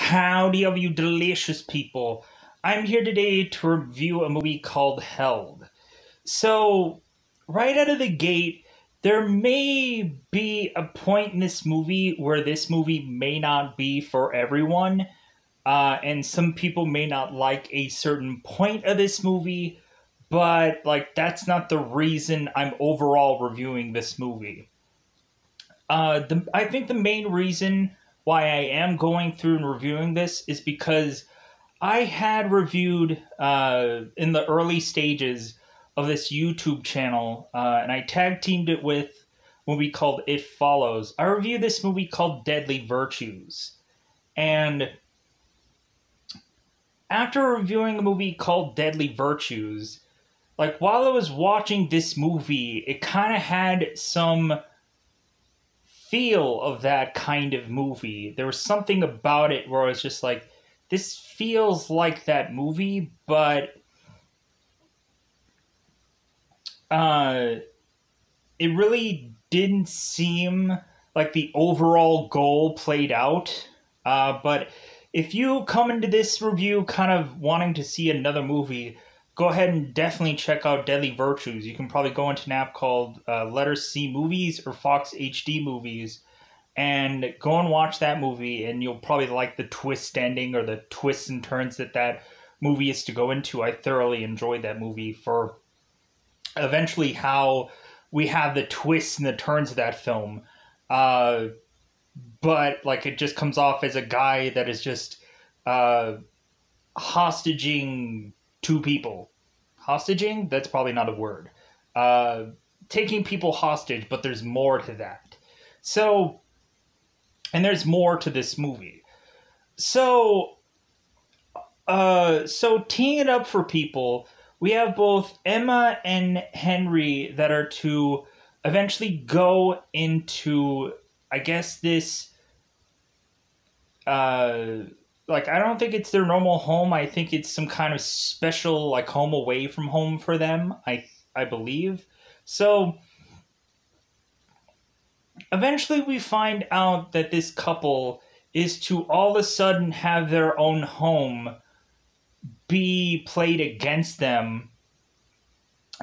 Howdy of you delicious people. I'm here today to review a movie called Held. So, right out of the gate, there may be a point in this movie where this movie may not be for everyone. Uh, and some people may not like a certain point of this movie, but like that's not the reason I'm overall reviewing this movie. Uh, the, I think the main reason why I am going through and reviewing this is because I had reviewed uh, in the early stages of this YouTube channel, uh, and I tag teamed it with a movie called It Follows. I reviewed this movie called Deadly Virtues. And after reviewing a movie called Deadly Virtues, like while I was watching this movie, it kind of had some feel of that kind of movie. There was something about it where I was just like, this feels like that movie, but uh, it really didn't seem like the overall goal played out. Uh, but if you come into this review kind of wanting to see another movie, go ahead and definitely check out Deadly Virtues. You can probably go into an app called uh, Letter C Movies or Fox HD Movies and go and watch that movie, and you'll probably like the twist ending or the twists and turns that that movie is to go into. I thoroughly enjoyed that movie for eventually how we have the twists and the turns of that film. Uh, but like it just comes off as a guy that is just uh, hostaging two people. Hostaging? That's probably not a word. Uh, taking people hostage, but there's more to that. So, and there's more to this movie. So, uh, so teeing it up for people, we have both Emma and Henry that are to eventually go into, I guess, this. Uh, like I don't think it's their normal home. I think it's some kind of special like home away from home for them. I I believe. So eventually we find out that this couple is to all of a sudden have their own home be played against them.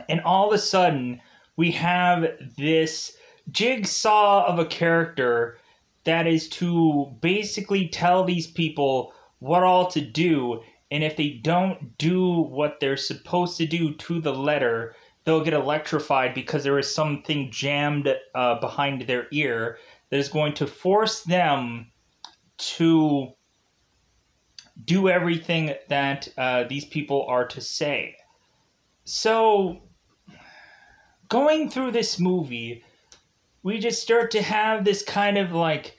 And all of a sudden we have this jigsaw of a character that is to basically tell these people what all to do. And if they don't do what they're supposed to do to the letter, they'll get electrified because there is something jammed uh, behind their ear that is going to force them to do everything that uh, these people are to say. So, going through this movie, we just start to have this kind of like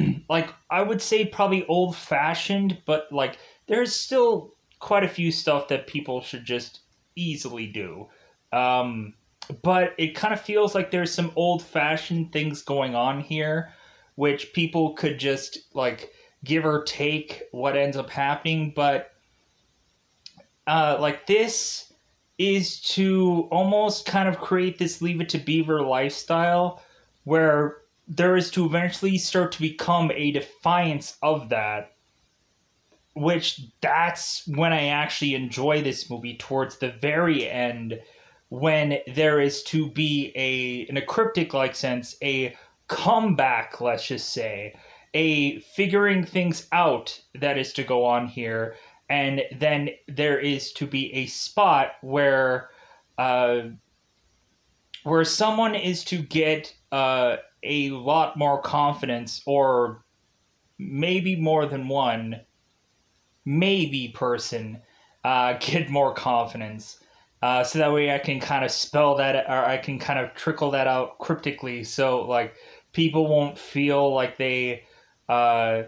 like I would say probably old fashioned, but like there's still quite a few stuff that people should just easily do. Um, but it kind of feels like there's some old fashioned things going on here, which people could just like give or take what ends up happening. But uh, like this is to almost kind of create this Leave It to Beaver lifestyle where there is to eventually start to become a defiance of that which that's when i actually enjoy this movie towards the very end when there is to be a in a cryptic like sense a comeback let's just say a figuring things out that is to go on here and then there is to be a spot where uh where someone is to get uh a lot more confidence, or maybe more than one, maybe person, uh, get more confidence. Uh, so that way I can kind of spell that, or I can kind of trickle that out cryptically, so like people won't feel like they uh,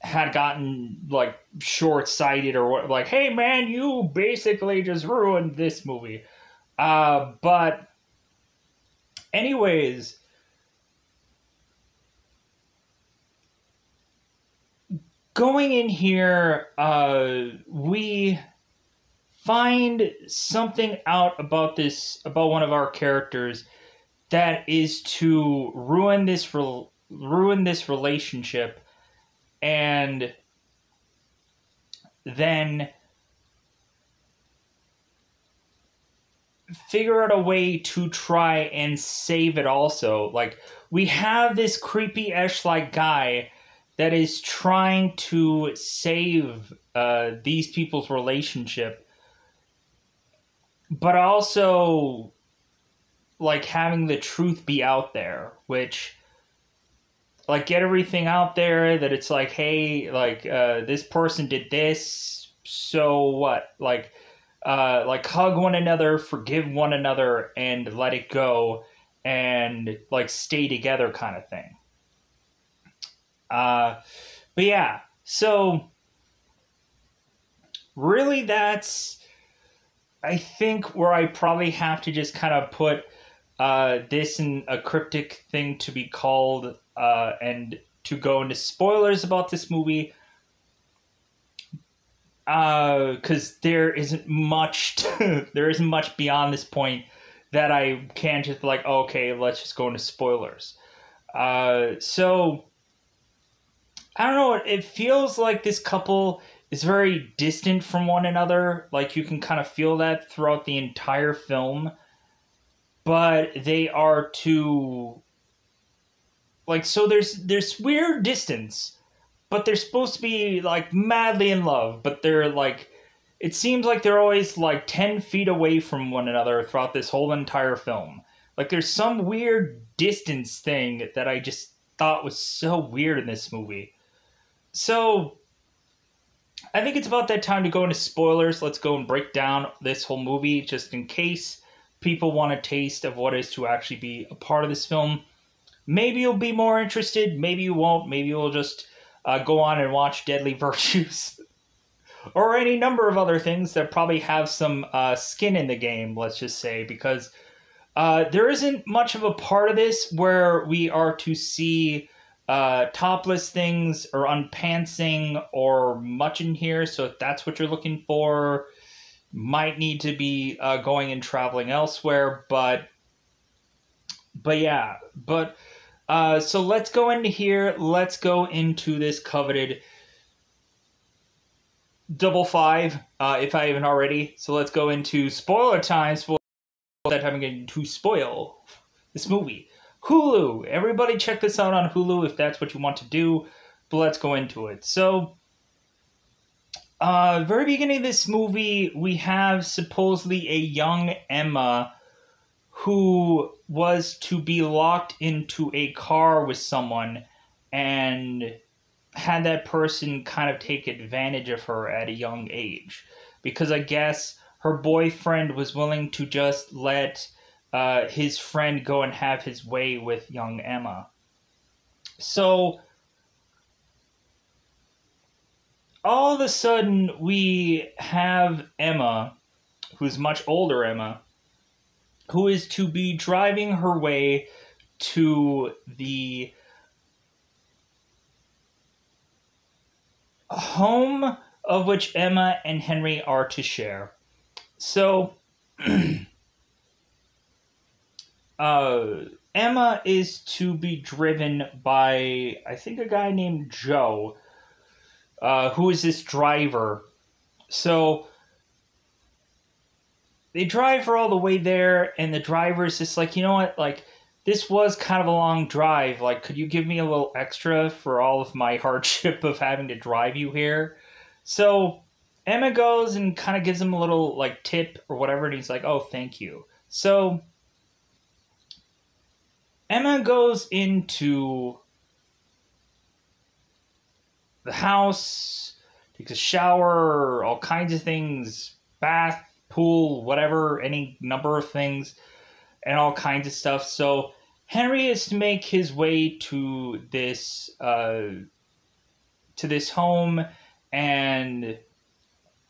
had gotten like short sighted or what, like, hey man, you basically just ruined this movie. Uh, but, anyways, going in here, uh, we find something out about this about one of our characters that is to ruin this re- ruin this relationship and then figure out a way to try and save it also. Like we have this creepy esh like guy that is trying to save uh, these people's relationship but also like having the truth be out there which like get everything out there that it's like hey like uh, this person did this so what? Like uh, like hug one another forgive one another and let it go and like stay together kind of thing uh, but yeah so really that's i think where i probably have to just kind of put uh, this in a cryptic thing to be called uh, and to go into spoilers about this movie. Because uh, there isn't much to, there isn't much beyond this point that I can just like okay let's just go into spoilers. Uh, so I don't know it feels like this couple is very distant from one another like you can kind of feel that throughout the entire film. But they are too like so there's there's weird distance but they're supposed to be like madly in love but they're like it seems like they're always like 10 feet away from one another throughout this whole entire film. Like there's some weird distance thing that i just thought was so weird in this movie so i think it's about that time to go into spoilers let's go and break down this whole movie just in case people want a taste of what is to actually be a part of this film Maybe you'll be more interested. Maybe you won't. Maybe you'll just uh, go on and watch Deadly Virtues. or any number of other things that probably have some uh, skin in the game, let's just say, because uh, there isn't much of a part of this where we are to see uh, topless things or unpantsing or much in here. So if that's what you're looking for, might need to be uh, going and traveling elsewhere. But but yeah, but uh, so let's go into here. Let's go into this coveted double five, uh, if I haven't already. So let's go into spoiler time. Spoiler that again to spoil this movie. Hulu. Everybody check this out on Hulu if that's what you want to do. But let's go into it. So, uh, very beginning of this movie, we have supposedly a young Emma who was to be locked into a car with someone and had that person kind of take advantage of her at a young age because I guess her boyfriend was willing to just let uh, his friend go and have his way with young Emma. So all of a sudden we have Emma, who's much older Emma, who is to be driving her way to the home of which Emma and Henry are to share. So, uh, Emma is to be driven by, I think, a guy named Joe, uh, who is this driver. So, they drive her all the way there, and the driver is just like, you know what, like this was kind of a long drive. Like, could you give me a little extra for all of my hardship of having to drive you here? So Emma goes and kind of gives him a little like tip or whatever, and he's like, oh, thank you. So Emma goes into the house, takes a shower, all kinds of things, bath, pool, whatever, any number of things, and all kinds of stuff. So Henry is to make his way to this uh, to this home, and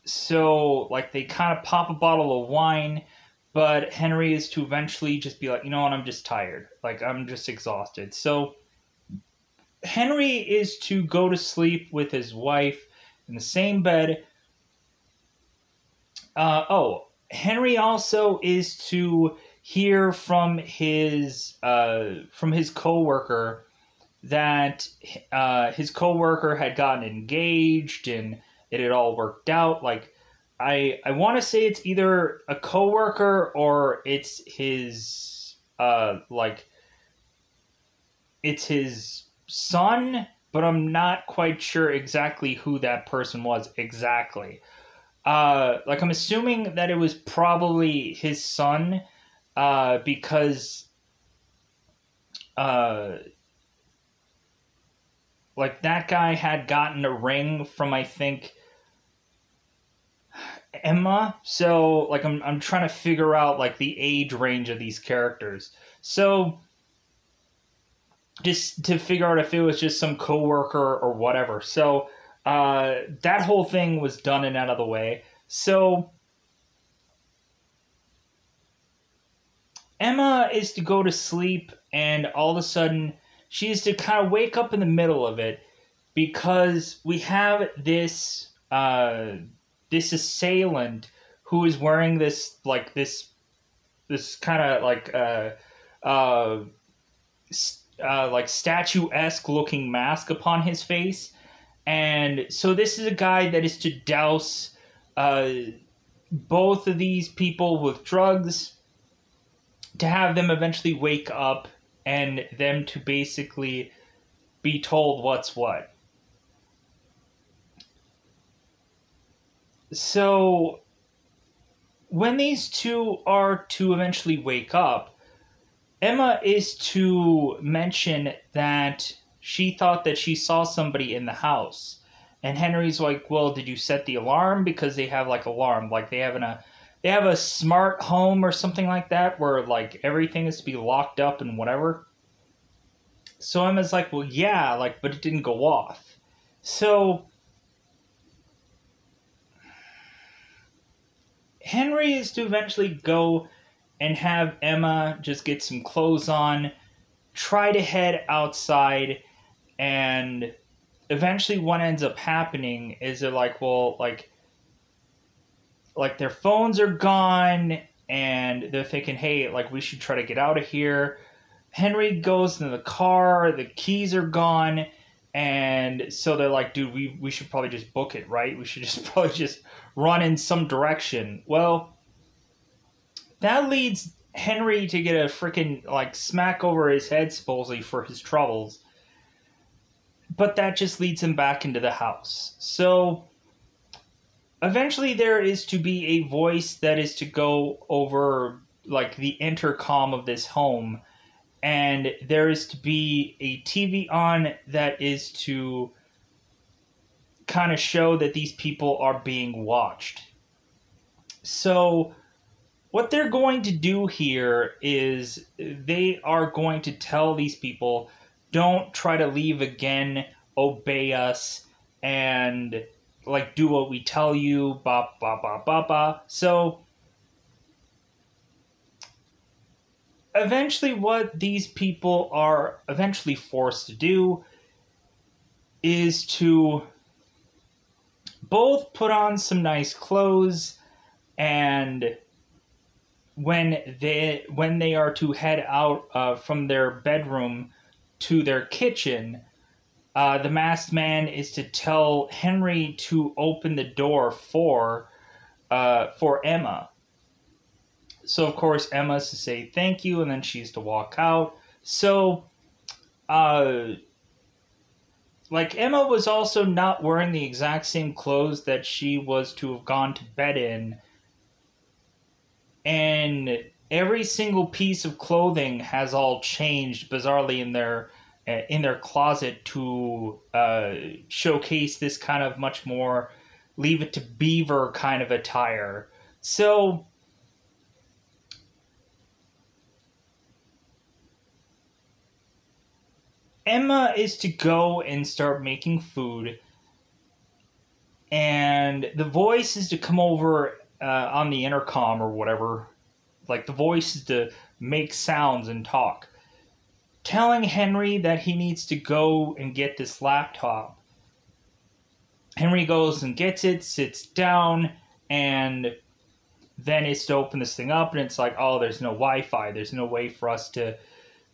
so like they kind of pop a bottle of wine. But Henry is to eventually just be like, you know what, I'm just tired. Like, I'm just exhausted. So, Henry is to go to sleep with his wife in the same bed uh, oh, Henry also is to hear from his uh, from his coworker that uh, his coworker had gotten engaged and it had all worked out. Like, I I want to say it's either a coworker or it's his uh like it's his son, but I'm not quite sure exactly who that person was exactly. Uh, like I'm assuming that it was probably his son, uh, because uh, like that guy had gotten a ring from I think Emma. So like I'm I'm trying to figure out like the age range of these characters. So just to figure out if it was just some coworker or whatever. So uh, that whole thing was done and out of the way. So Emma is to go to sleep, and all of a sudden she is to kind of wake up in the middle of it because we have this uh, this assailant who is wearing this like this this kind of like uh, uh, uh, like statuesque looking mask upon his face. And so this is a guy that is to douse uh, both of these people with drugs to have them eventually wake up and them to basically be told what's what. So when these two are to eventually wake up, Emma is to mention that she thought that she saw somebody in the house. And Henry's like, "Well, did you set the alarm because they have like alarm, like they have a they have a smart home or something like that where like everything is to be locked up and whatever." So Emma's like, "Well, yeah, like but it didn't go off." So Henry is to eventually go and have Emma just get some clothes on, try to head outside, and eventually what ends up happening is they're like, well, like, like their phones are gone, and they're thinking, hey, like we should try to get out of here. Henry goes into the car, the keys are gone, and so they're like, dude, we, we should probably just book it, right? We should just probably just run in some direction. Well, that leads Henry to get a freaking like smack over his head supposedly for his troubles. But that just leads him back into the house. So eventually there is to be a voice that is to go over like the intercom of this home and there is to be a TV on that is to kind of show that these people are being watched. So what they're going to do here is they are going to tell these people don't try to leave again. Obey us and like do what we tell you. Ba ba ba ba ba. So eventually what these people are eventually forced to do is to both put on some nice clothes and when they when they are to head out uh, from their bedroom to their kitchen, uh, the masked man is to tell Henry to open the door for uh, for Emma. So of course Emma's to say thank you, and then she's to walk out. So, uh, like Emma was also not wearing the exact same clothes that she was to have gone to bed in and every single piece of clothing has all changed bizarrely in their uh, in their closet to uh, showcase this kind of much more leave it to beaver kind of attire. So Emma is to go and start making food, and the voice is to come over uh, on the intercom or whatever, like the voice is to make sounds and talk, telling Henry that he needs to go and get this laptop. Henry goes and gets it, sits down, and then it's to open this thing up, and it's like, oh, there's no Wi Fi. There's no way for us to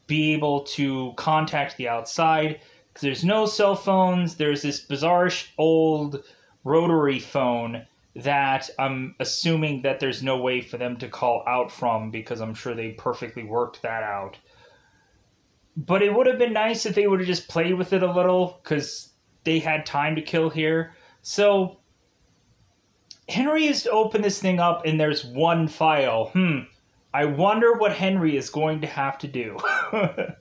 be able to contact the outside because there's no cell phones. There's this bizarre old rotary phone that I'm assuming that there's no way for them to call out from because I'm sure they perfectly worked that out. But it would have been nice if they would have just played with it a little because they had time to kill here. So Henry is to open this thing up and there's one file. Hmm. I wonder what Henry is going to have to do.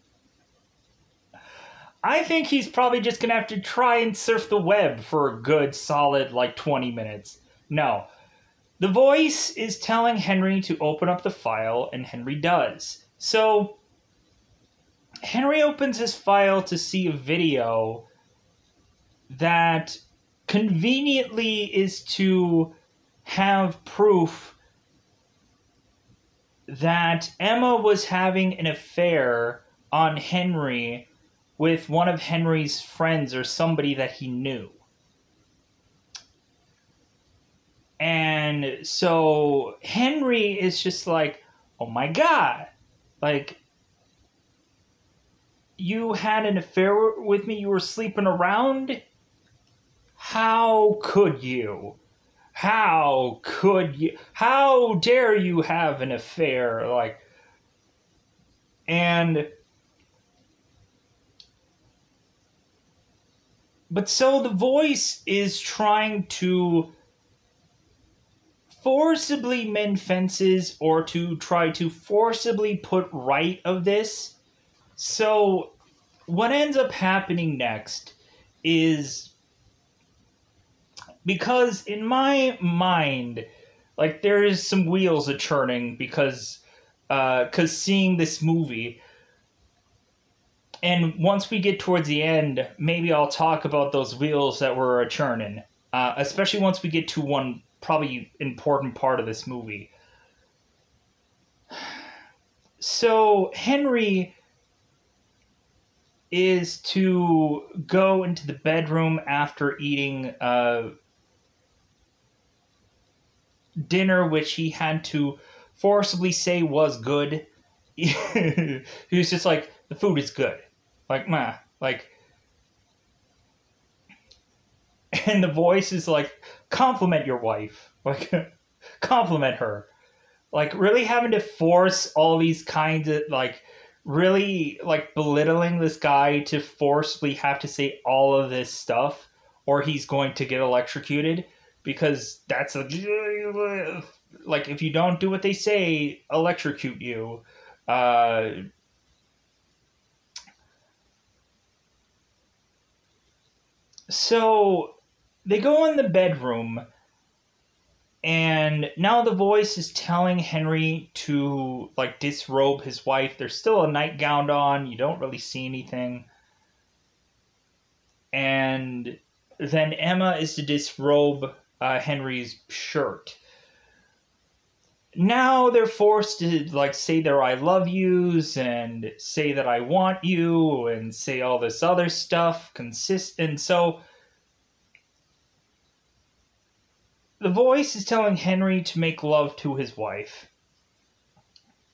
I think he's probably just going to have to try and surf the web for a good solid like 20 minutes. No. The voice is telling Henry to open up the file, and Henry does. So, Henry opens his file to see a video that conveniently is to have proof that Emma was having an affair on Henry with one of Henry's friends or somebody that he knew. And so Henry is just like, oh my God, like, you had an affair with me, you were sleeping around? How could you? How could you? How dare you have an affair? Like, and. But so the voice is trying to forcibly mend fences or to try to forcibly put right of this. So, what ends up happening next is because in my mind, like there is some wheels a churning because uh, because uh, seeing this movie. And once we get towards the end, maybe I'll talk about those wheels that were a churning. Uh, especially once we get to one probably important part of this movie. So Henry is to go into the bedroom after eating uh, dinner, which he had to forcibly say was good. he was just like, the food is good. Like, meh. Like, and the voice is like, compliment your wife. Like, compliment her. Like, really having to force all these kinds of, like, really, like, belittling this guy to forcibly have to say all of this stuff, or he's going to get electrocuted because that's a like if you don't do what they say, electrocute you. Uh, so they go in the bedroom and now the voice is telling henry to like disrobe his wife. There's still a nightgown on. You don't really see anything. And then emma is to disrobe uh, Henry's shirt. Now they're forced to like say their I love yous and say that I want you and say all this other stuff consist and so the voice is telling Henry to make love to his wife.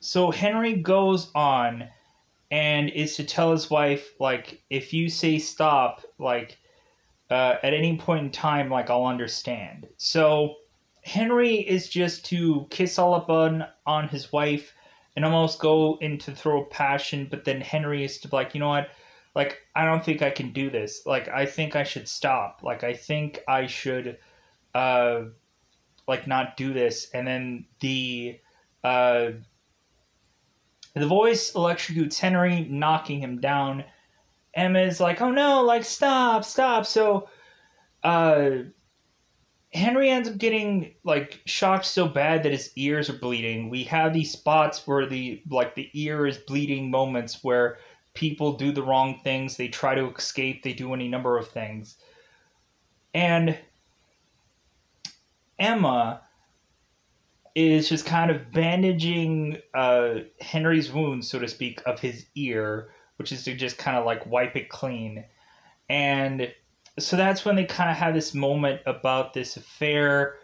So Henry goes on and is to tell his wife like if you say stop like uh, at any point in time, like I'll understand. So Henry is just to kiss all up on on his wife and almost go into throw passion, but then Henry is to be like, you know what? Like I don't think I can do this. Like I think I should stop. Like I think I should uh like not do this. And then the uh the voice electrocutes Henry, knocking him down Emma's like, oh no, like stop, stop. So uh Henry ends up getting like shocked so bad that his ears are bleeding. We have these spots where the like the ear is bleeding moments where people do the wrong things, they try to escape, they do any number of things. And Emma is just kind of bandaging uh, Henry's wounds, so to speak, of his ear which is to just kind of like wipe it clean. And so that's when they kind of have this moment about this affair.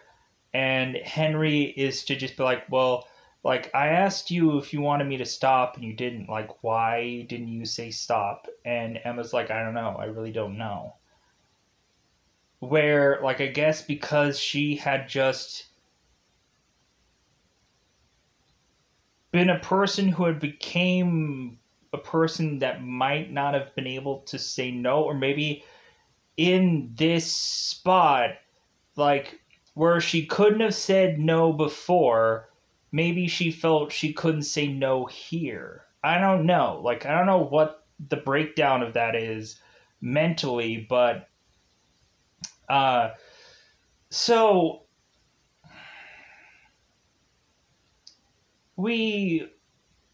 And Henry is to just be like, well, like I asked you if you wanted me to stop and you didn't. Like, why didn't you say stop? And Emma's like, I don't know. I really don't know. Where, like, I guess because she had just been a person who had became a person that might not have been able to say no, or maybe in this spot, like where she couldn't have said no before maybe she felt she couldn't say no here. I don't know. Like, I don't know what the breakdown of that is mentally, but uh, so we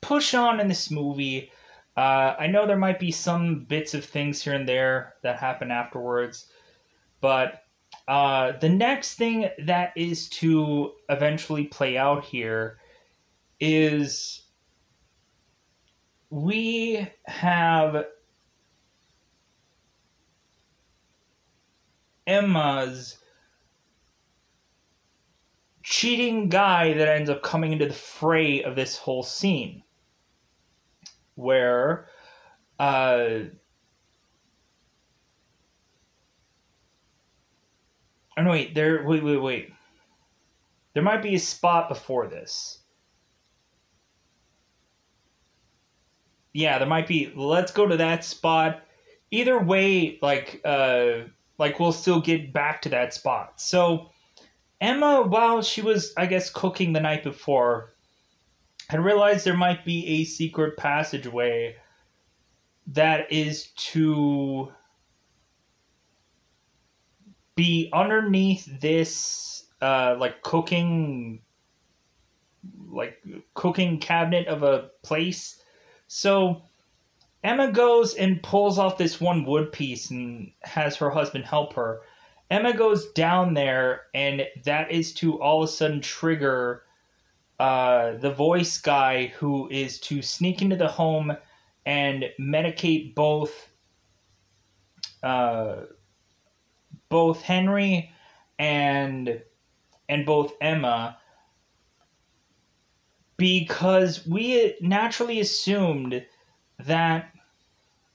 push on in this movie. Uh, I know there might be some bits of things here and there that happen afterwards, but uh, the next thing that is to eventually play out here is we have Emma's cheating guy that ends up coming into the fray of this whole scene where uh, Oh no, wait. There. Wait, wait, wait. There might be a spot before this. Yeah, there might be. Let's go to that spot. Either way, like, uh, like we'll still get back to that spot. So, Emma, while she was, I guess, cooking the night before, had realized there might be a secret passageway that is to be underneath this uh, like cooking like cooking cabinet of a place. So Emma goes and pulls off this one wood piece and has her husband help her. Emma goes down there, and that is to all of a sudden trigger uh, the voice guy who is to sneak into the home and medicate both uh, both Henry and and both Emma because we naturally assumed that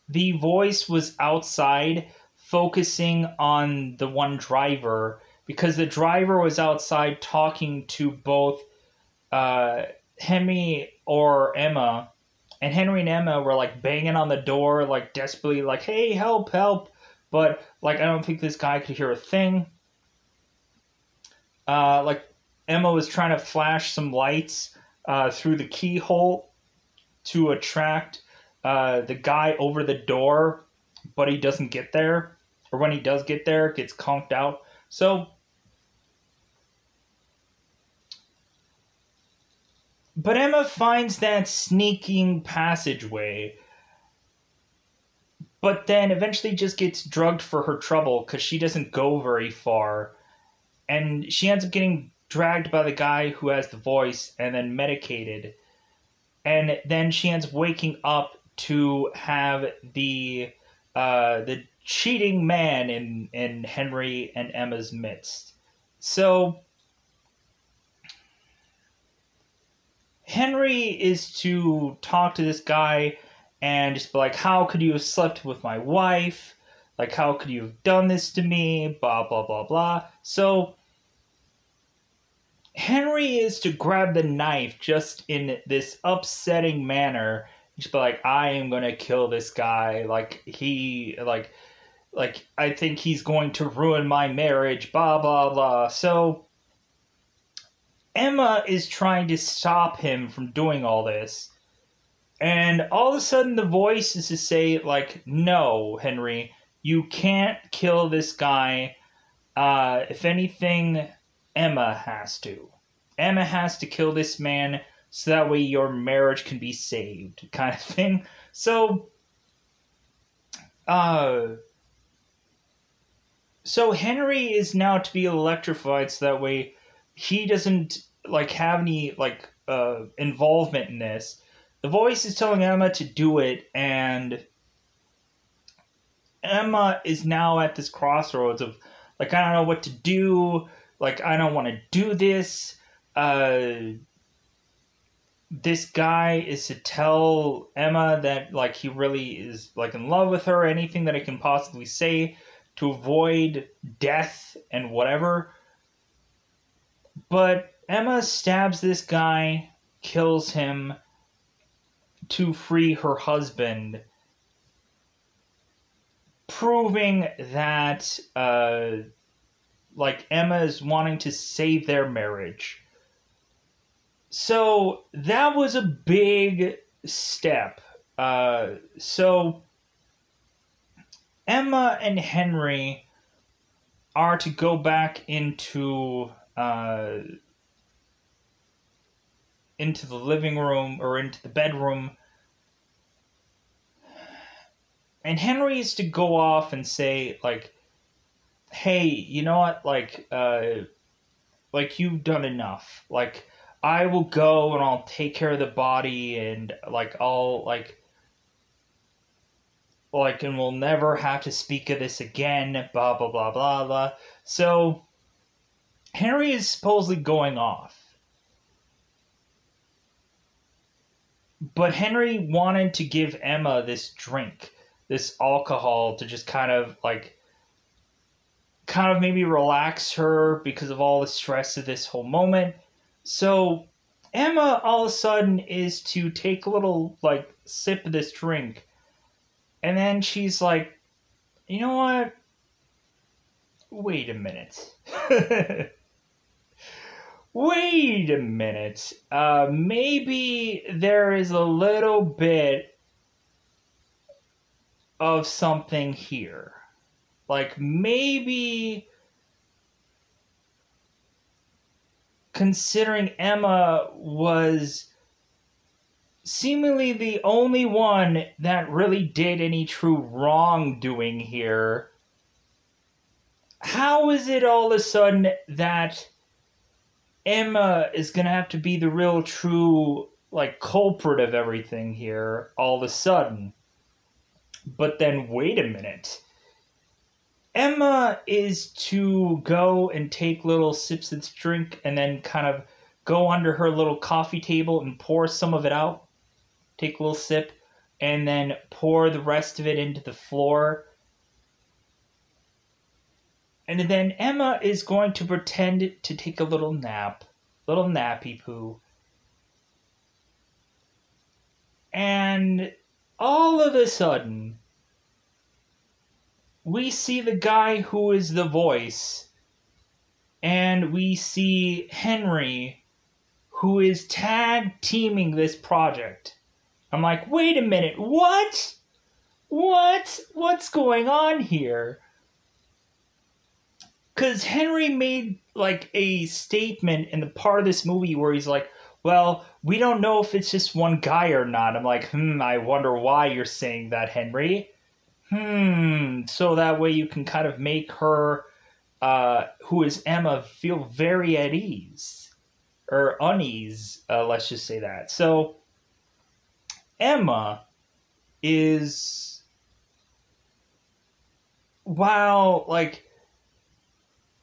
the voice was outside focusing on the one driver because the driver was outside talking to both uh, Henry or Emma and Henry and Emma were like banging on the door like desperately like hey help help but like I don't think this guy could hear a thing. Uh, like Emma was trying to flash some lights uh, through the keyhole to attract uh, the guy over the door, but he doesn't get there, or when he does get there, gets conked out. So. But Emma finds that sneaking passageway but then eventually just gets drugged for her trouble because she doesn't go very far. And she ends up getting dragged by the guy who has the voice and then medicated. And then she ends up waking up to have the uh, the cheating man in, in Henry and Emma's midst. So Henry is to talk to this guy and just be like, how could you have slept with my wife? Like, how could you have done this to me? Blah, blah, blah, blah. So, Henry is to grab the knife just in this upsetting manner. Just be like, I am gonna kill this guy. Like, he, like, like, I think he's going to ruin my marriage. Blah, blah, blah. So, Emma is trying to stop him from doing all this and all of a sudden, the voice is to say, like, no, Henry, you can't kill this guy. Uh, if anything, Emma has to. Emma has to kill this man so that way your marriage can be saved, kind of thing. So, uh, so Henry is now to be electrified so that way he doesn't like have any like uh involvement in this the voice is telling Emma to do it, and Emma is now at this crossroads of like I don't know what to do. Like I don't want to do this. Uh, this guy is to tell Emma that like he really is like in love with her, anything that I can possibly say to avoid death and whatever. But Emma stabs this guy, kills him to free her husband, proving that uh, like Emma is wanting to save their marriage. So that was a big step. Uh, so Emma and Henry are to go back into uh, into the living room or into the bedroom. And Henry is to go off and say, like, hey, you know what? Like, uh, like you've done enough. Like, I will go and I'll take care of the body and, like, I'll, like, like, and we'll never have to speak of this again, blah, blah, blah, blah, blah. So, Henry is supposedly going off. But Henry wanted to give Emma this drink, this alcohol to just kind of like kind of maybe relax her because of all the stress of this whole moment. So Emma all of a sudden is to take a little like sip of this drink. And then she's like, you know what? Wait a minute. wait a minute. Uh, maybe there is a little bit of something here. Like maybe considering Emma was seemingly the only one that really did any true wrongdoing here. How is it all of a sudden that Emma is gonna have to be the real true like culprit of everything here all of a sudden. But then wait a minute. Emma is to go and take little sips of drink and then kind of go under her little coffee table and pour some of it out. Take a little sip and then pour the rest of it into the floor and then Emma is going to pretend to take a little nap, little nappy poo. And all of a sudden, we see the guy who is the voice, and we see Henry, who is tag teaming this project. I'm like, wait a minute, what? What? What's going on here? Because Henry made like a statement in the part of this movie where he's like, "Well, we don't know if it's just one guy or not." I'm like, "Hmm, I wonder why you're saying that, Henry." Hmm, so that way you can kind of make her, uh, who is Emma, feel very at ease or unease. Uh, let's just say that. So Emma is while like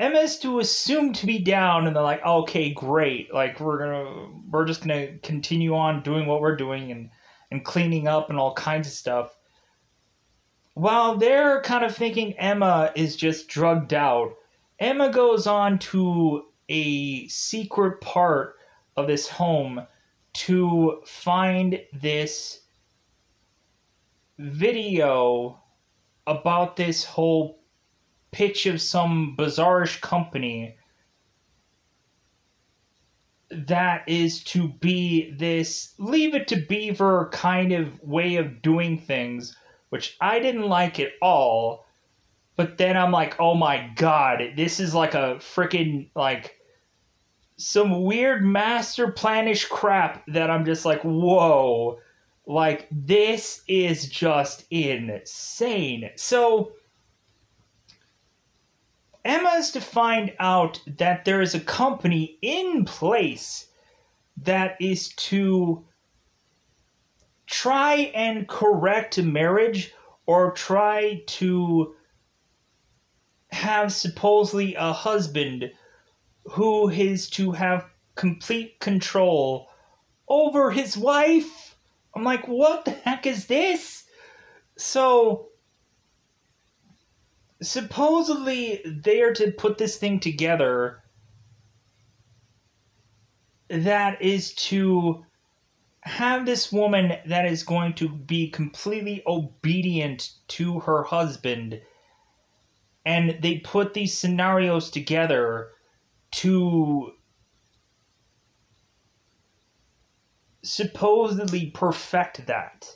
Emma's to assume to be down, and they're like, okay, great. Like we're gonna, we're just gonna continue on doing what we're doing and and cleaning up and all kinds of stuff. While they're kind of thinking Emma is just drugged out, Emma goes on to a secret part of this home to find this video about this whole pitch of some bizarrish company that is to be this leave it to beaver kind of way of doing things which i didn't like at all. But then i'm like oh my god this is like a freaking like some weird master planish crap that i'm just like whoa. Like this is just insane. So Emma's to find out that there is a company in place that is to try and correct marriage or try to have supposedly a husband who is to have complete control over his wife. I'm like, what the heck is this? So supposedly they are to put this thing together that is to have this woman that is going to be completely obedient to her husband and they put these scenarios together to supposedly perfect that.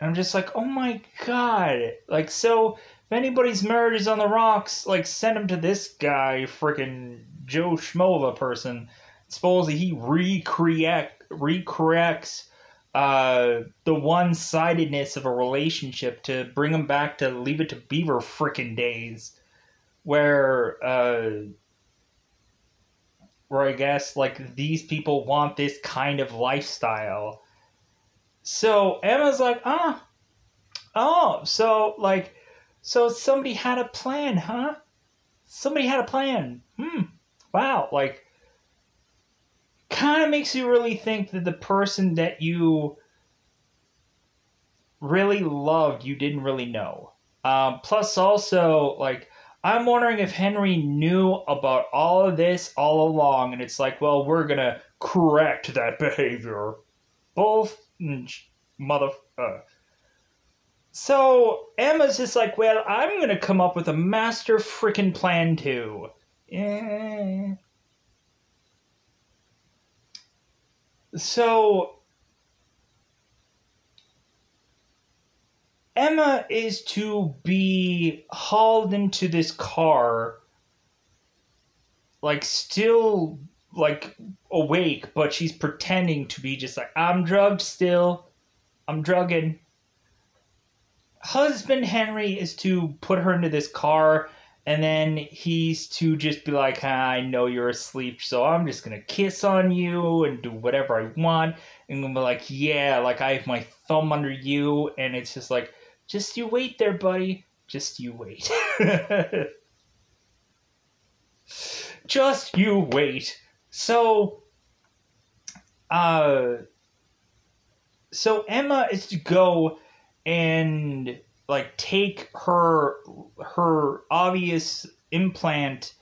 And I'm just like, oh my god. Like, so if anybody's marriage is on the rocks, like, send him to this guy, freaking Joe Schmola person. Supposedly he recreate, recorrects uh, the one sidedness of a relationship to bring them back to Leave It to Beaver freaking days, where uh, where I guess like these people want this kind of lifestyle. So Emma's like, ah, oh, so like, so somebody had a plan, huh? Somebody had a plan. Hmm. Wow. Like, kind of makes you really think that the person that you really loved, you didn't really know. Um, plus, also, like, I'm wondering if Henry knew about all of this all along, and it's like, well, we're gonna correct that behavior. Both mother. Uh. So Emma's just like, well, I'm gonna come up with a master freaking plan too. Yeah. So Emma is to be hauled into this car, like still like awake, but she's pretending to be just like I'm drugged still. I'm drugging. Husband Henry is to put her into this car, and then he's to just be like, ah, I know you're asleep, so I'm just gonna kiss on you and do whatever I want. And I'm like, yeah, like I have my thumb under you, and it's just like, just you wait there, buddy. Just you wait. Just you wait. So, uh, so Emma is to go and like take her her obvious implant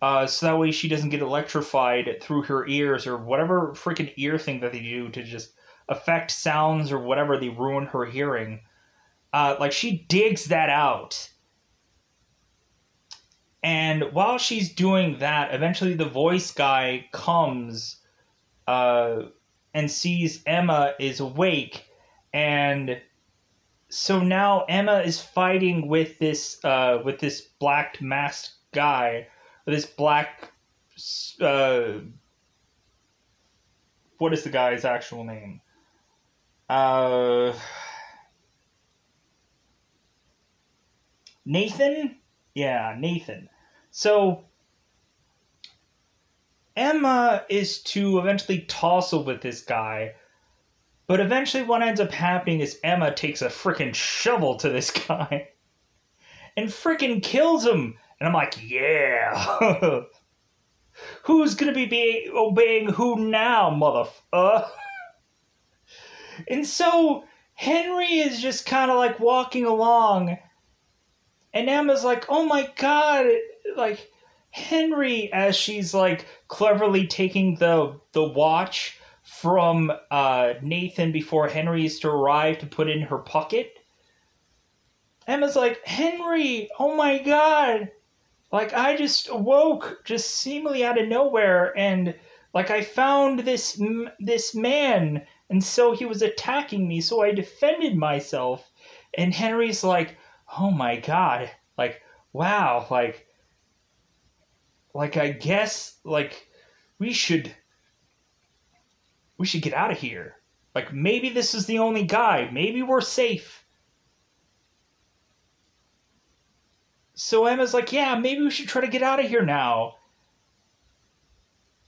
uh, so that way she doesn't get electrified through her ears or whatever freaking ear thing that they do to just affect sounds or whatever they ruin her hearing uh, like she digs that out. And while she's doing that, eventually the voice guy comes uh, and sees Emma is awake. And so now Emma is fighting with this uh, with this black masked guy, this black uh, what is the guy's actual name? Uh Nathan? Yeah, Nathan. So Emma is to eventually tussle with this guy, but eventually what ends up happening is Emma takes a freaking shovel to this guy and freaking kills him. And I'm like, yeah. Who's gonna be, be obeying who now, mother? Uh? and so Henry is just kind of like walking along and Emma's like, oh my god, like Henry, as she's like cleverly taking the the watch from uh, Nathan before Henry is to arrive to put in her pocket. Emma's like, Henry, oh my god. Like, I just awoke just seemingly out of nowhere, and like I found this this man, and so he was attacking me, so I defended myself. And Henry's like, oh my god, like wow, like like I guess like we should we should get out of here. Like maybe this is the only guy. Maybe we're safe. So Emma's like, yeah, maybe we should try to get out of here now.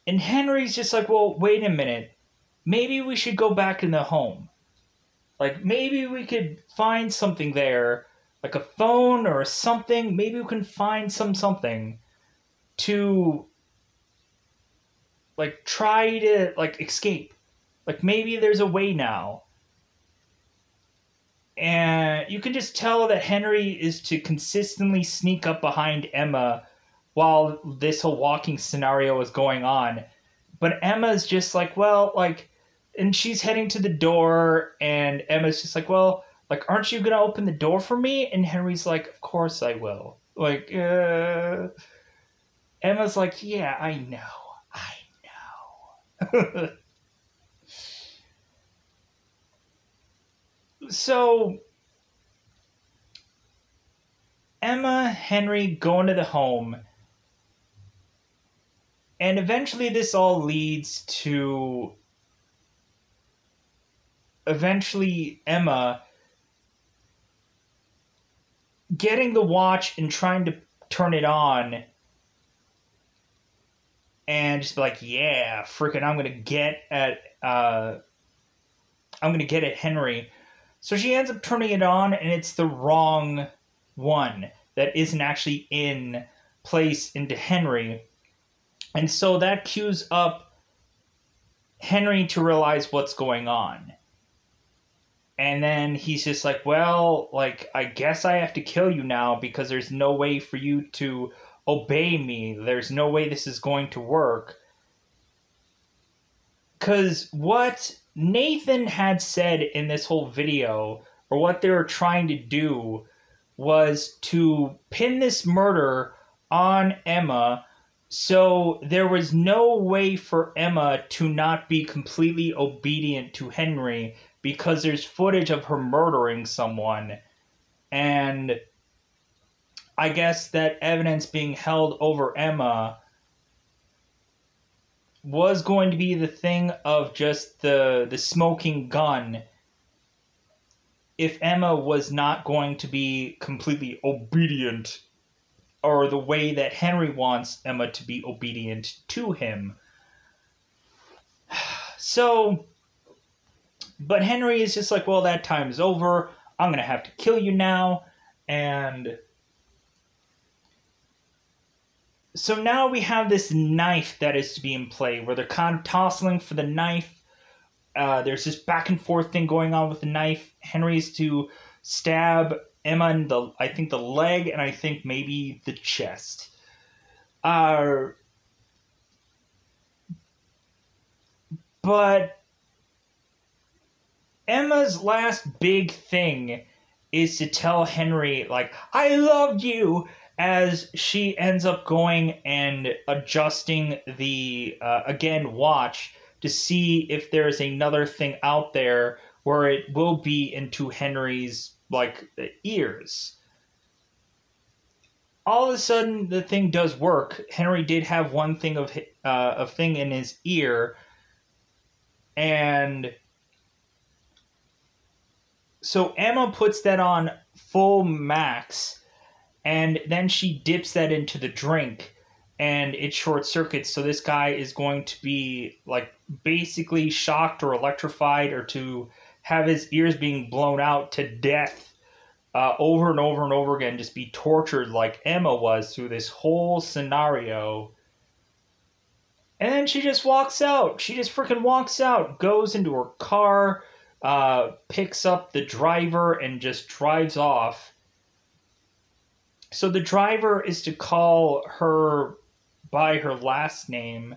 And Henry's just like, well, wait a minute. Maybe we should go back in the home. Like maybe we could find something there like a phone or something. Maybe we can find some something to like try to like escape. Like maybe there's a way now. And you can just tell that Henry is to consistently sneak up behind Emma while this whole walking scenario is going on. But Emma's just like, well, like, and she's heading to the door, and Emma's just like, well, like, aren't you gonna open the door for me? And Henry's like, of course I will. Like, uh. Emma's like, yeah, I know. I know. so Emma, Henry going to the home, and eventually this all leads to eventually Emma getting the watch and trying to turn it on and just be like, yeah, freaking, I'm gonna get at, uh, I'm gonna get at Henry. So she ends up turning it on, and it's the wrong one that isn't actually in place into Henry. And so that cues up Henry to realize what's going on. And then he's just like, well, like, I guess I have to kill you now because there's no way for you to obey me. There's no way this is going to work. Because what Nathan had said in this whole video, or what they were trying to do, was to pin this murder on Emma so there was no way for Emma to not be completely obedient to Henry because there's footage of her murdering someone. And I guess that evidence being held over Emma was going to be the thing of just the the smoking gun if Emma was not going to be completely obedient or the way that Henry wants Emma to be obedient to him. So but Henry is just like, well, that time is over. I'm going to have to kill you now and so now we have this knife that is to be in play where they're kind of tossing for the knife. Uh, there's this back and forth thing going on with the knife. Henry's to stab Emma in the, I think, the leg and I think maybe the chest. Uh, but Emma's last big thing is to tell Henry, like, I loved you, as she ends up going and adjusting the uh, again watch to see if there's another thing out there where it will be into Henry's like ears. All of a sudden, the thing does work. Henry did have one thing of uh, of thing in his ear, and so Emma puts that on full max and then she dips that into the drink and it short circuits. So this guy is going to be like basically shocked or electrified or to have his ears being blown out to death uh, over and over and over again just be tortured like emma was through this whole scenario. And then she just walks out. She just freaking walks out goes into her car uh, picks up the driver and just drives off so the driver is to call her by her last name,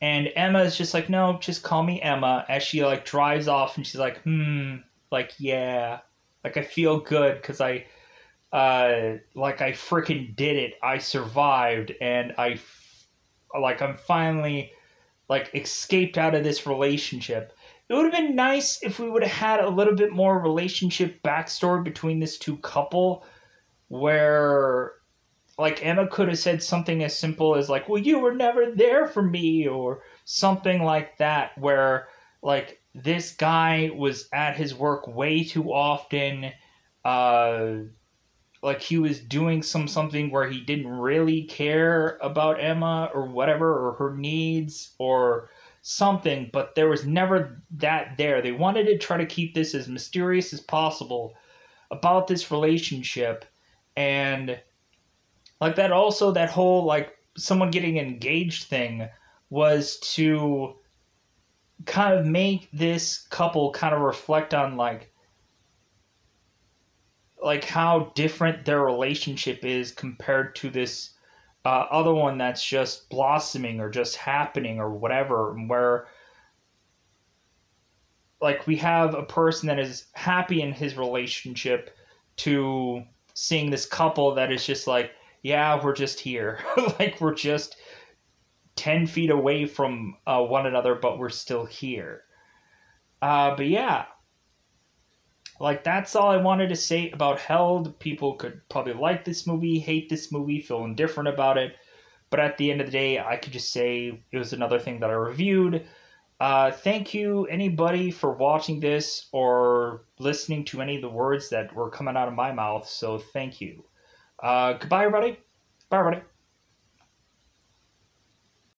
and Emma is just like, no, just call me Emma. As she like drives off, and she's like, hmm, like yeah, like I feel good because I, uh, like I freaking did it. I survived, and I, like I'm finally, like escaped out of this relationship. It would have been nice if we would have had a little bit more relationship backstory between this two couple where like Emma could have said something as simple as like, "Well, you were never there for me," or something like that, where like this guy was at his work way too often. Uh, like he was doing some something where he didn't really care about Emma or whatever or her needs or something, but there was never that there. They wanted to try to keep this as mysterious as possible about this relationship and like that also that whole like someone getting engaged thing was to kind of make this couple kind of reflect on like like how different their relationship is compared to this uh, other one that's just blossoming or just happening or whatever where like we have a person that is happy in his relationship to seeing this couple that is just like yeah we're just here. Like we're just 10 feet away from uh, one another but we're still here. Uh, but yeah. Like that's all i wanted to say about held. People could probably like this movie hate this movie feel indifferent about it. But at the end of the day i could just say it was another thing that i reviewed uh, thank you, anybody, for watching this or listening to any of the words that were coming out of my mouth. So thank you. Uh, goodbye, everybody. Bye, everybody.